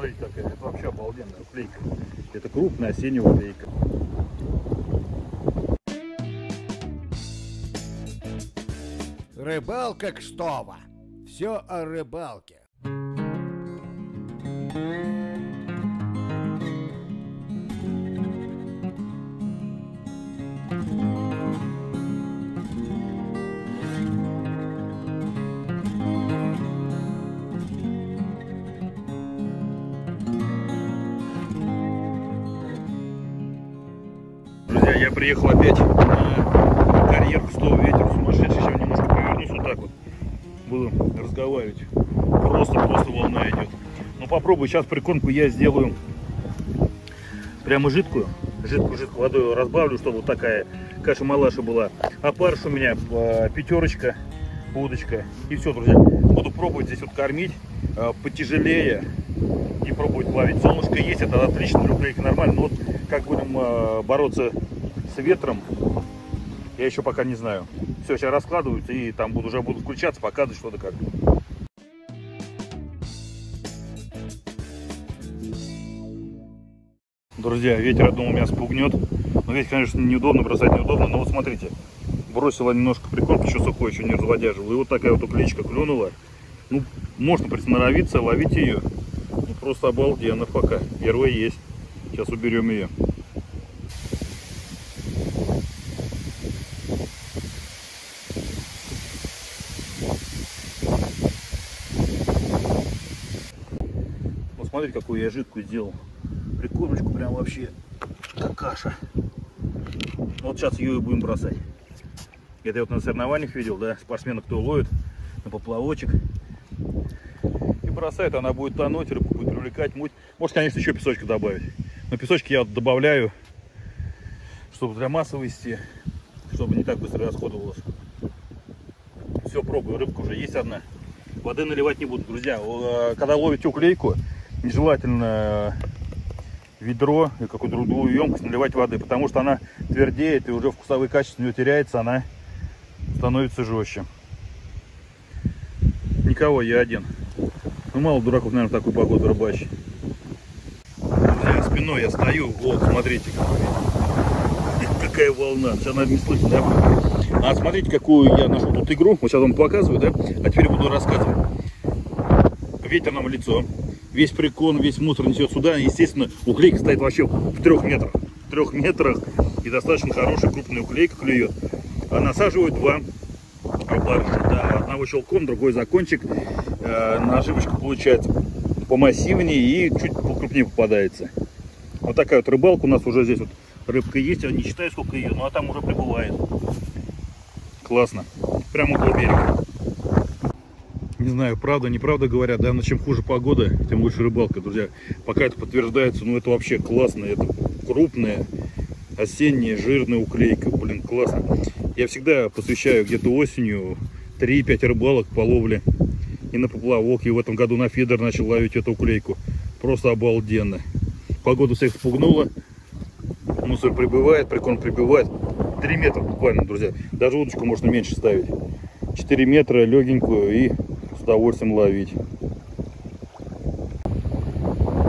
Смотрите, какая, это вообще обалденная уклейка. Это крупная осенняя уклейка. Рыбалка Кштова. Все о рыбалке. Друзья, я приехал опять на карьер Кустого ветер сумасшедший. Сейчас немножко повернусь вот так вот. Буду разговаривать. Просто-просто волна идет. Ну попробую. Сейчас прикормку я сделаю прямо жидкую. Жидкую, жидкую водой разбавлю, чтобы вот такая каша-малаша была. А парш у меня э, пятерочка, удочка. И все, друзья. Буду пробовать здесь вот кормить э, потяжелее и пробовать ловить. Солнышко есть, это отлично, люклейка нормально. Но вот как будем э, бороться с ветром, я еще пока не знаю. Все, сейчас раскладываются и там уже буду включаться, показывать что-то как. Друзья, ветер, я думал, меня спугнет. Но ведь, конечно, неудобно бросать, неудобно. Но вот смотрите, бросила немножко прикормки, еще сухой, еще не разводяживал. И вот такая вот уклеечка клюнула. Ну, можно приноровиться, ловить ее. Ну, просто обалденно пока. Первая есть. Сейчас уберем ее. Вот смотрите, какую я жидкую сделал. Прикормочку прям вообще как каша. Вот сейчас ее и будем бросать. Это я вот на соревнованиях видел, да, спортсмены, кто ловит на поплавочек. И бросает, она будет тонуть, рыбу будет привлекать, муть. Может, конечно, еще песочка добавить. Но песочки я добавляю, чтобы для массовости, чтобы не так быстро расходовалось. Все, пробую, рыбка уже есть одна. Воды наливать не буду, друзья. О, Когда ловите уклейку, нежелательно ведро и какую-то другую емкость наливать воды, потому что она твердеет и уже вкусовые качества у нее теряется, она становится жестче. Никого, я один. Ну, мало дураков, наверное, в такую погоду рыбачить. Спиной я стою, вот, смотрите, какая волна. Сейчас, наверное, не слышно, да? А смотрите, какую я нашел тут игру. Вот сейчас вам показываю, да? А теперь буду рассказывать. Ветер нам в лицо. Весь прикон, весь мусор несет сюда. Естественно, уклейка стоит вообще в трех метрах. В трех метрах. И достаточно хорошая крупная уклейка клюет. А насаживают два баржа. Да, одного щелком, другой закончик. Э, наживочка получается помассивнее и чуть покрупнее попадается. Вот такая вот рыбалка у нас уже здесь вот рыбка есть. Я не считаю, сколько ее, ну а там уже прибывает. Классно. Прямо около берега. Не знаю, правда, неправда говорят, да, но чем хуже погода, тем лучше рыбалка, друзья. Пока это подтверждается, ну это вообще классно, это крупная, осенняя, жирная уклейка, блин, классно. Я всегда посвящаю где-то осенью 3-5 рыбалок по ловле и на поплавок, и в этом году на фидер начал ловить эту уклейку. Просто обалденно. Погода всех спугнула, мусор прибывает, прикорм прибывает. 3 метра буквально, друзья. Даже удочку можно меньше ставить. 4 метра легенькую и с удовольствием ловить.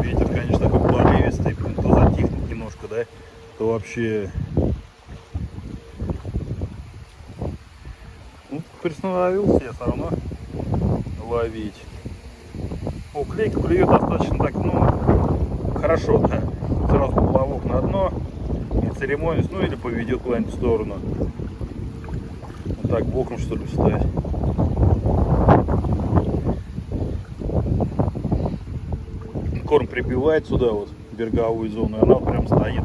Ветер, конечно, такой порывистый, то затихнет немножко, да, то вообще... Ну, пристановился я все равно ловить. Уклейка клюет достаточно так, ну, хорошо, да. Сразу поплавок на дно, не церемонись, ну или поведет куда-нибудь в сторону. Вот так боком что ли встать. Корм прибивает сюда вот, береговую зону, и она вот прям стоит.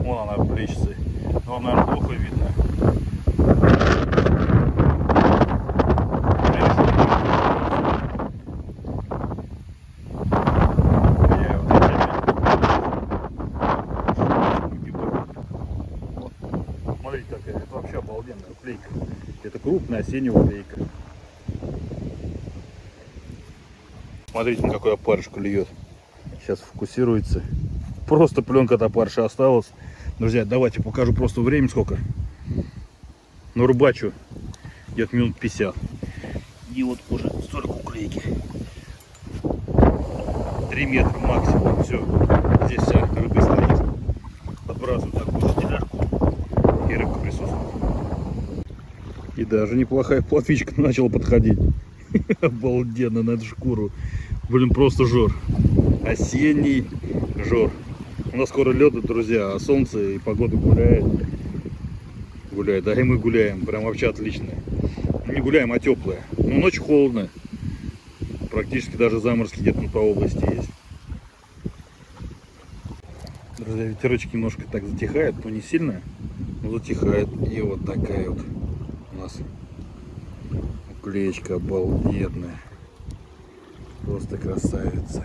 Вон она плещется. Вам, наверное, плохо видно. Я вот Вот. Смотрите, какая. Это вообще обалденная уклейка. Это осенняя уклейка. Смотрите, на какой опарыш клюет. Сейчас фокусируется. Просто пленка от опарыша осталась. Друзья, давайте покажу просто время сколько. На рыбачу идет минут 50. И вот уже столько уклейки. 3 метра максимум. Все. Здесь вся рыба стоит. Отбрасывают такую стеляшку. И рыбка присутствует. И даже неплохая плотвичка начала подходить. Обалденно на эту шкуру. Блин, просто жор. Осенний жор. У нас скоро лед, друзья, а солнце и погода гуляет. Гуляет, да и мы гуляем. Прям вообще отлично. Не гуляем, а теплая. Но ночь холодная. Практически даже заморозки где-то по области есть. Друзья, ветерочек немножко так затихает, но не сильно, но затихает. И вот такая вот у нас уклеечка обалденная. Просто красавица.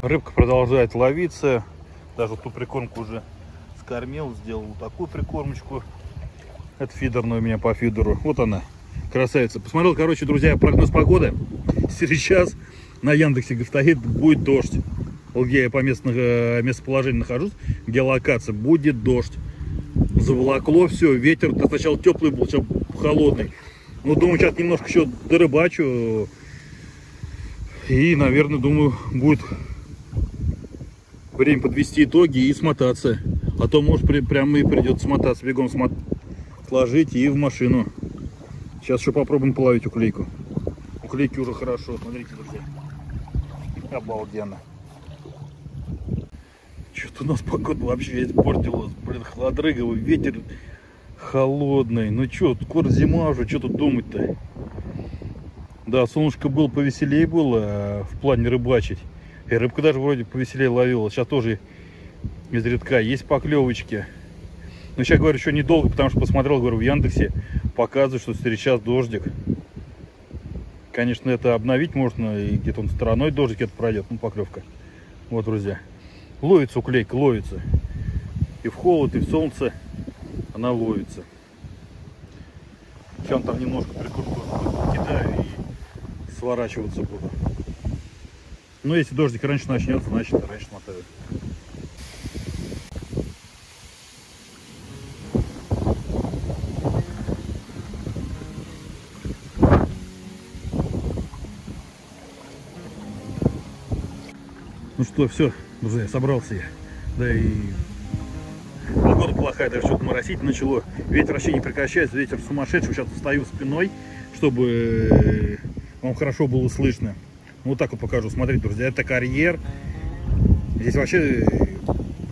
Рыбка продолжает ловиться. Даже ту прикормку уже скормил, сделал такую прикормочку. Это фидерная у меня по фидеру. Вот она, красавица. Посмотрел, короче, друзья, прогноз погоды. Сейчас на Яндексе стоит, будет дождь. Где я по местных, э, местоположению нахожусь, где локация, будет дождь. Заволокло все, ветер сначала теплый был, сейчас холодный. Ну, думаю, сейчас немножко еще дорыбачу. И, наверное, думаю, будет время подвести итоги и смотаться. А то, может, при, прямо и придется смотаться, бегом смот... сложить и в машину. Сейчас еще попробуем половить уклейку. Уклейки уже хорошо, смотрите, друзья. Обалденно. Что-то у нас погода вообще испортилась. Блин, холодрыговый ветер холодный. Ну что, скоро зима уже, что тут думать-то? Да, солнышко было повеселее было а, в плане рыбачить. И рыбка даже вроде повеселее ловила. Сейчас тоже изредка есть поклевочки. Но сейчас, говорю, еще недолго, потому что посмотрел, говорю, в Яндексе показывает, что сейчас дождик. Конечно, это обновить можно, и где-то он стороной дождик это пройдет, ну, поклевка. Вот, друзья. Ловится уклейка, ловится. И в холод, и в солнце она ловится. Сейчас там немножко прикрутку кидаю и сворачиваться буду. Но если дождик раньше начнется, значит раньше мотают. Ну что, все, друзья, собрался я. Да и погода плохая, даже что-то моросить начало. Ветер вообще не прекращается, ветер сумасшедший. Сейчас стою спиной, чтобы вам хорошо было слышно. Ну, вот так вот покажу. Смотрите, друзья, это карьер. Здесь вообще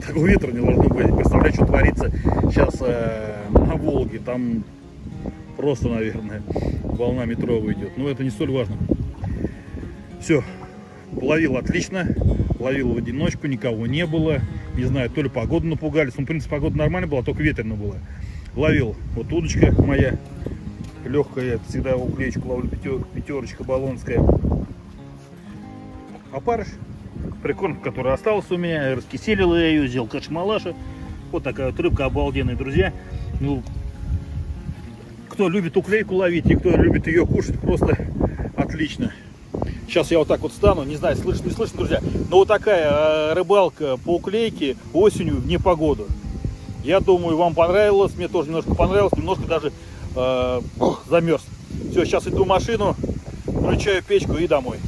такого ветра не должно быть. Представляете, что творится сейчас э, на Волге. Там просто, наверное, волна метровая идет. Но это не столь важно. Все, ловил отлично. Ловил в одиночку, никого не было. Не знаю, то ли погоду напугались. Ну, в принципе, погода нормальная была, только ветрено было. Ловил вот удочка моя. Легкая, всегда уклеечку ловлю пятерочка баллонская опарыш. Прикормка, которая осталась у меня, раскиселил я ее, сделал кашмалаша. Вот такая вот рыбка обалденная, друзья. Ну, кто любит уклейку ловить и кто любит ее кушать, просто отлично. Сейчас я вот так вот стану, не знаю, слышно, не слышно, друзья. Но вот такая э, рыбалка по уклейке осенью в непогоду. Я думаю, вам понравилось, мне тоже немножко понравилось, немножко даже э, замерз. Все, сейчас иду в машину, включаю печку и домой.